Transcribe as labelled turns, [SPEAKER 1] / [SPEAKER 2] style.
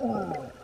[SPEAKER 1] Oh.